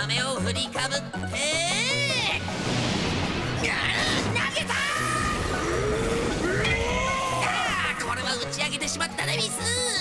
豆を振りかぶって。投げたあこれは打ち上げてしまったねミス。